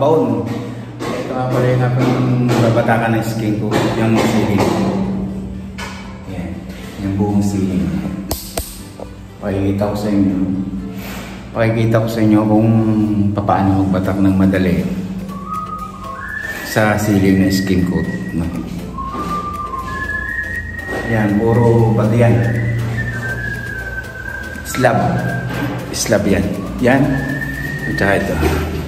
baon. Ito nga pala yung aking ng skin ko. Yung ceiling ko. Yan. Yung buong ceiling. Pakikita ko sa inyo. Pakikita ko sa inyo kung paano magbatak ng madali sa ceiling ng skin coat. No? Yan, puro pati yan. Slab. Slab yan. Yan. At saka ito.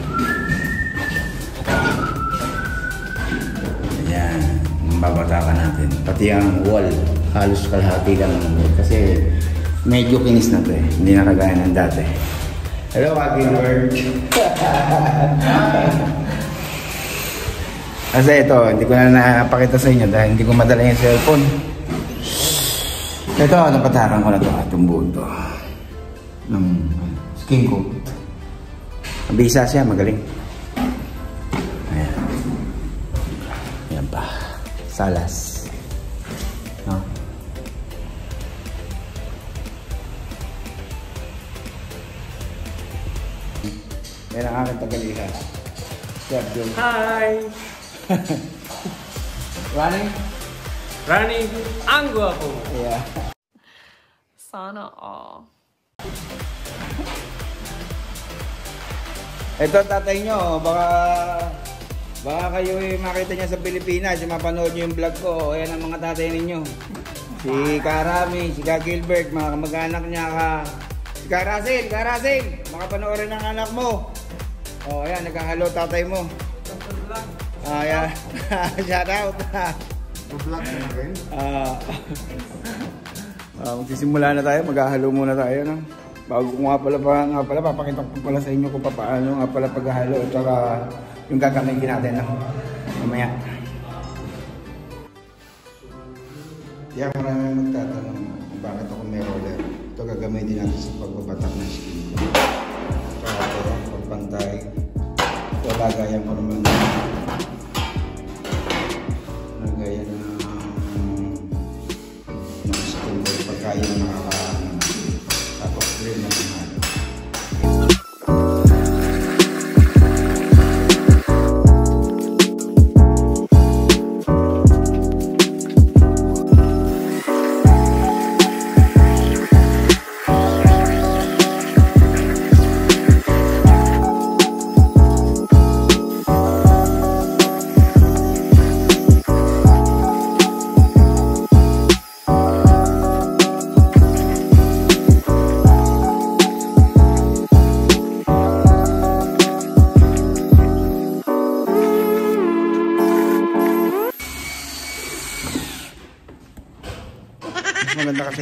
Babatakan natin. Pati ang wall. Halos kalahati lang ang wall. Kasi medyo kinis na to eh. Hindi na kagaya ng dati. Hello, Kaki Bird. Kasi ito, hindi ko na napakita sa inyo dahil hindi ko madala yung cellphone. Ito, napatakan ko na ito. Itong buo ito. Ng skin coat. Mabisa siya, magaling. Salas. No? Yan ang aking tagaliha. Chef Jun. Hi! Running? Running ang gwapo. Yeah. Sana all. Ito tatay nyo, baka baka kayo eh, makita niya sa Pilipinas, yung mapanood nyo yung vlog ko, ayan ang mga tatay ninyo. Si Karami, si Ka Gilbert, mga kamag-anak niya ka. Si Karasil, Karasil, makapanoorin ng anak mo. Oh, ayan, nagkahalo tatay mo. Ah, ayan. Shout out. Vlog na rin. Ah, ah, magsisimula na tayo, maghahalo muna tayo. No? Bago ko nga pala, pa, nga pala, papakita ko pala sa inyo kung paano nga pala paghahalo at saka yung gagamitin natin. No? Mamaya. Kaya marami magtatanong kung bakit ako may roller. Ito gagamitin natin sa pagbabatak ng skin ko. Saka ito, pagpantay. Ito lagayan ko naman. Lagayan ng ng skin nakakaano na. Tapos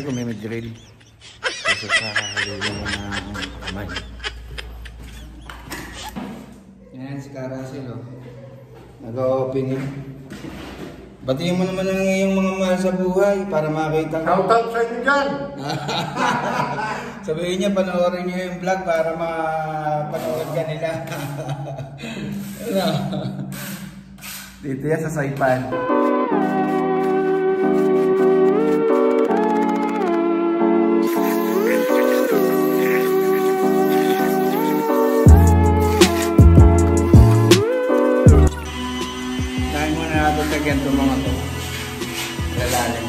kasi kung may drill. Kasi sa mo na kamay. Yan si Karasil oh. Nag-opening. Batiin mo naman ang iyong mga mahal sa buhay para makita ko. Shout out sa inyo dyan! Sabihin niya, panoorin niyo yung vlog para mapanood ka nila. ano? Dito yan sa Saipan. Muna natin lagyan itong mga to. Lalalim.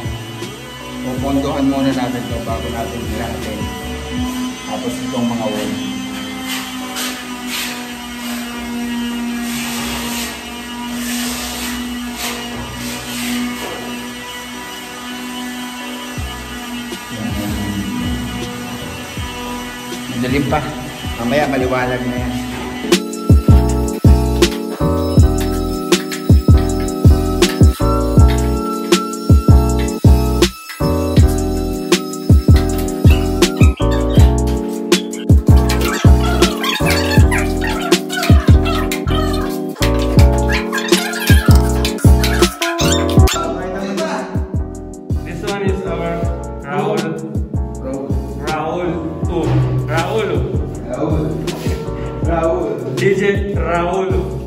Pupondohan muna natin to bago natin ilangin. Tapos itong mga wall. Madalim pa. Mamaya maliwanag na yan. Raúl. DJ Raúl.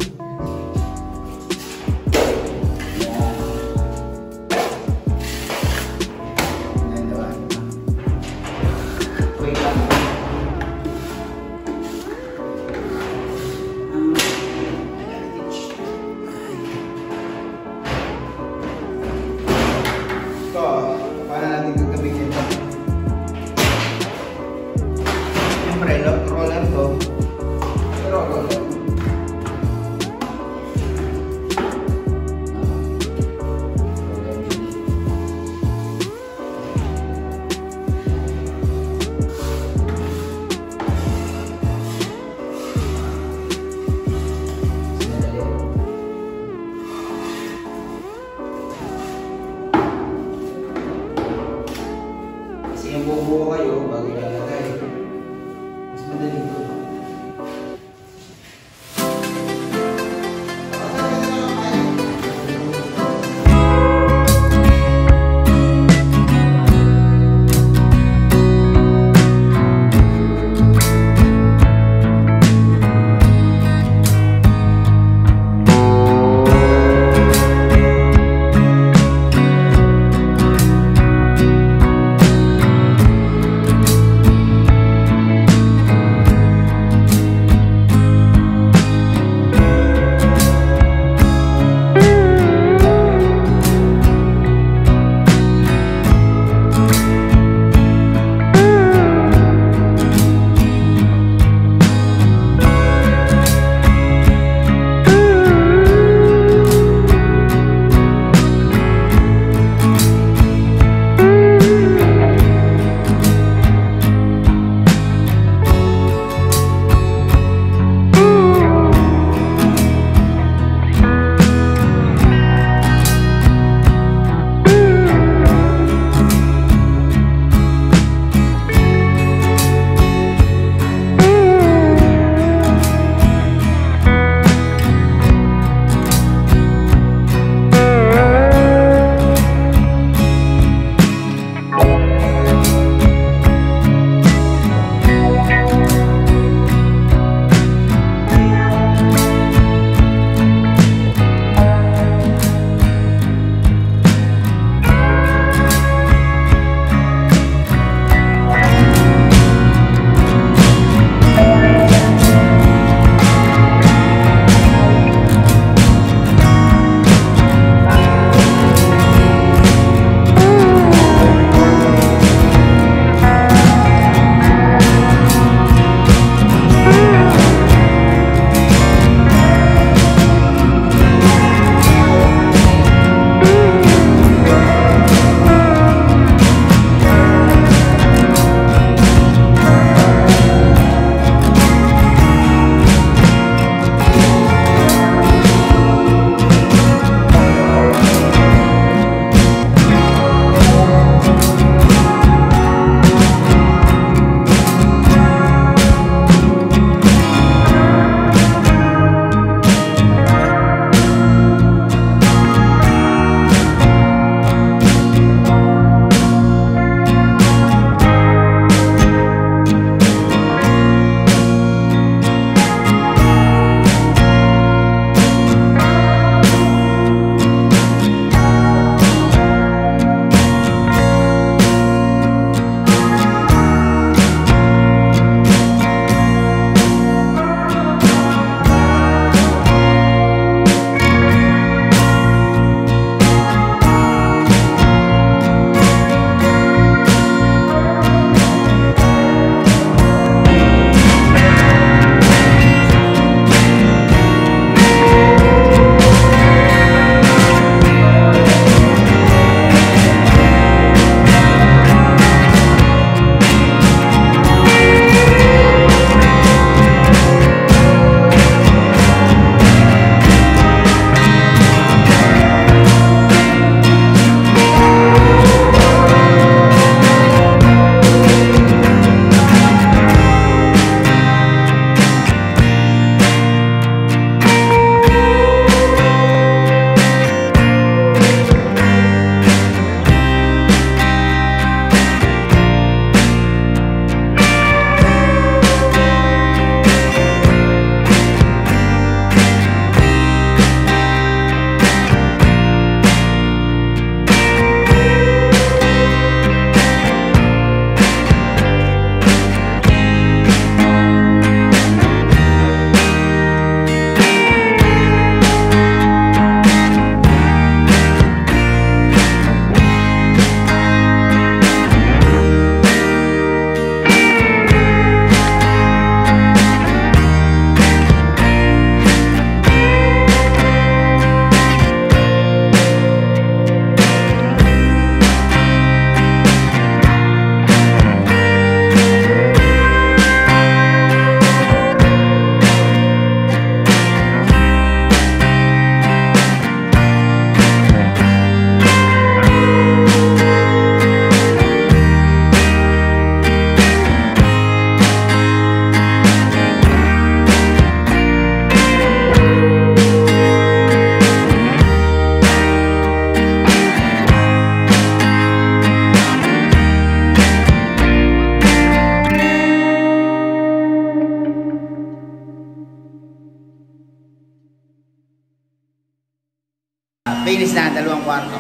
Finish na, dalawang kwarto.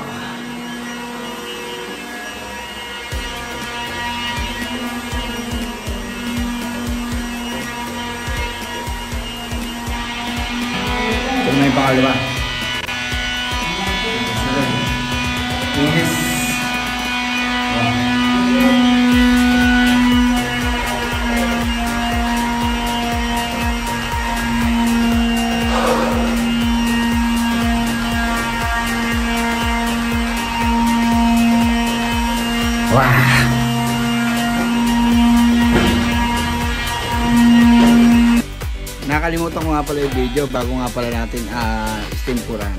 Ito na yung pangalawa. Finish. Nga pala yung video bago nga pala natin ah steam kuran.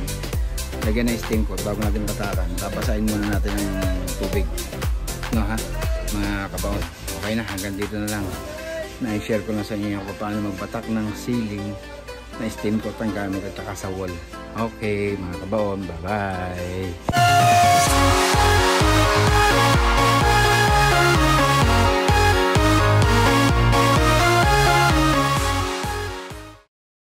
Lagyan ng steam core bago natin batakan. Babasahin muna natin ng tubig. No ha? Mga kabaon. Okay na, hanggang dito na lang. Na-share ko na sa inyo kung paano magbatak ng ceiling na steam ang gamit at saka sa wall. Okay, mga kabaon. Bye-bye!